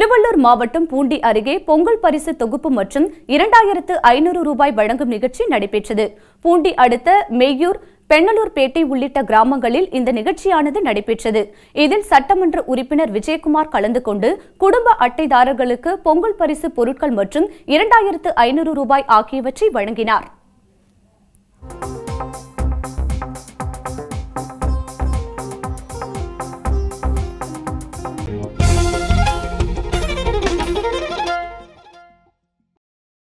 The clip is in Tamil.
திருவள்ளூர் மாவட்டம் பூண்டி அருகே பொங்கல் பரிசு தொகுப்பு மற்றும் இரண்டாயிரத்து ஐநூறு ரூபாய் வழங்கும் நிகழ்ச்சி நடைபெற்றது. பூண்டி அடுத்த மெய்யூர் பெண்ணலூர்பேட்டை உள்ளிட்ட கிராமங்களில் இந்த நிகழ்ச்சியானது நடைபெற்றது. இதில் சட்டமன்ற உறுப்பினர் விஜயகுமார் கலந்து கொண்டு குடும்ப அட்டைதாரர்களுக்கு பொங்கல் பரிசு பொருட்கள் மற்றும் இரண்டாயிரத்து ஐநூறு ரூபாய் ஆகியவற்றை வழங்கினார்.